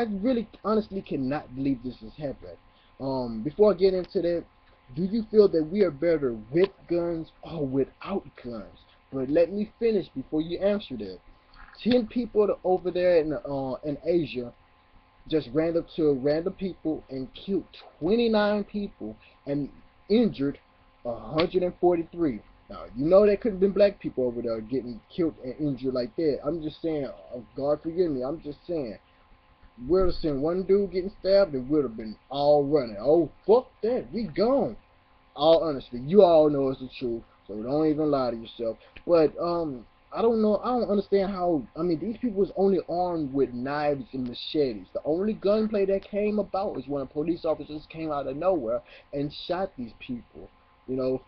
I really honestly cannot believe this is happening. Um, before I get into that, do you feel that we are better with guns or without guns? But let me finish before you answer that. Ten people over there in uh, in Asia just ran up to random people and killed 29 people and injured 143. Now, you know there could have been black people over there getting killed and injured like that. I'm just saying, oh, God forgive me, I'm just saying. We'd have seen one dude getting stabbed and we'd have been all running. Oh, fuck that, we gone. All honestly, you all know it's the truth, so don't even lie to yourself. But, um, I don't know. I don't understand how. I mean, these people was only armed with knives and machetes. The only gunplay that came about is when police officers came out of nowhere and shot these people. You know,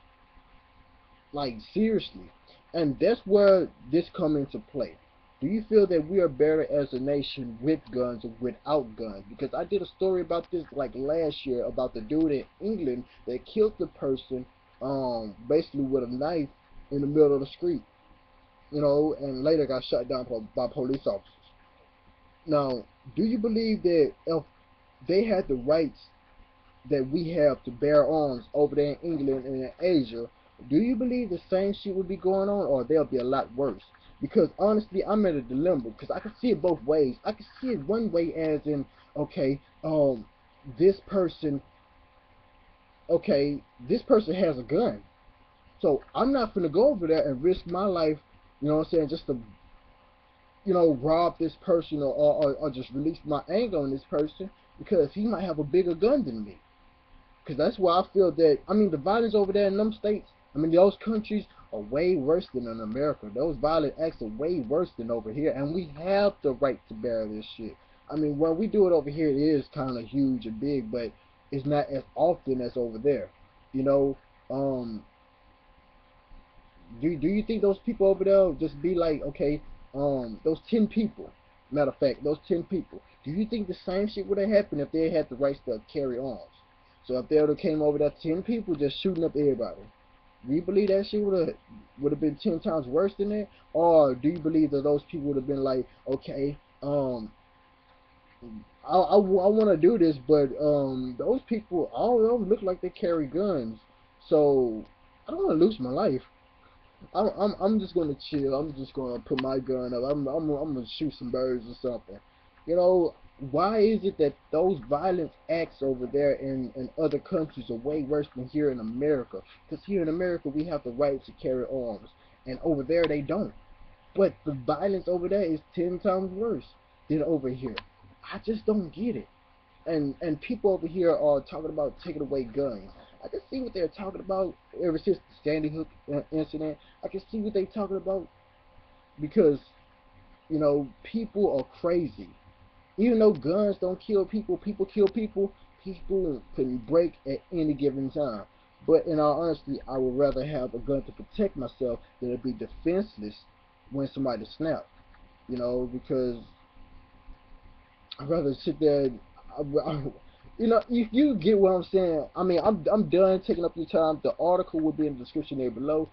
like seriously. And that's where this come into play. Do you feel that we are better as a nation with guns or without guns? Because I did a story about this like last year about the dude in England that killed the person um basically with a knife in the middle of the street you know, and later got shot down by, by police officers. Now, do you believe that if they had the rights that we have to bear arms over there in England and in Asia, do you believe the same shit would be going on, or they'll be a lot worse? Because honestly, I'm at a dilemma because I can see it both ways. I can see it one way as in, okay, um, this person, okay, this person has a gun, so I'm not gonna go over there and risk my life you know what I'm saying? Just to, you know, rob this person or, or, or just release my anger on this person because he might have a bigger gun than me. Because that's why I feel that, I mean, the violence over there in them states, I mean, those countries are way worse than in America. Those violent acts are way worse than over here. And we have the right to bear this shit. I mean, when we do it over here, it is kind of huge and big, but it's not as often as over there. You know, um, do do you think those people over there just be like, okay, um, those ten people, matter of fact, those ten people, do you think the same shit would have happened if they had the rights to carry arms? So if they would have came over there, ten people just shooting up everybody, do you believe that shit would have would have been ten times worse than that, or do you believe that those people would have been like, okay, um, I I, I want to do this, but um, those people all of them look like they carry guns, so I don't want to lose my life. I'm I'm I'm just gonna chill. I'm just gonna put my gun up. I'm I'm I'm gonna shoot some birds or something. You know, why is it that those violent acts over there in in other countries are way worse than here in America? Because here in America we have the right to carry arms, and over there they don't. But the violence over there is ten times worse than over here. I just don't get it. And and people over here are talking about taking away guns. I can see what they're talking about ever since the Sandy Hook uh, incident. I can see what they're talking about because, you know, people are crazy. Even though guns don't kill people, people kill people, people can break at any given time. But in all honesty, I would rather have a gun to protect myself than to be defenseless when somebody snaps. You know, because I'd rather sit there. I, I, you know, if you get what I'm saying. I mean, I'm I'm done taking up your time. The article will be in the description there below.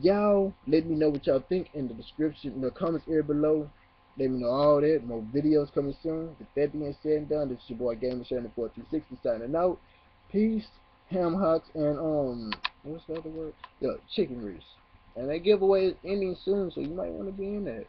Y'all, let me know what y'all think in the description, in the comments area below. Let me know all that. More videos coming soon. With that being said and done, this is your boy Gamer Shannon 4260 signing out. Peace, ham hocks, and um, what's the other word? Yeah, chicken grease. And that giveaway is ending soon, so you might want to be in that.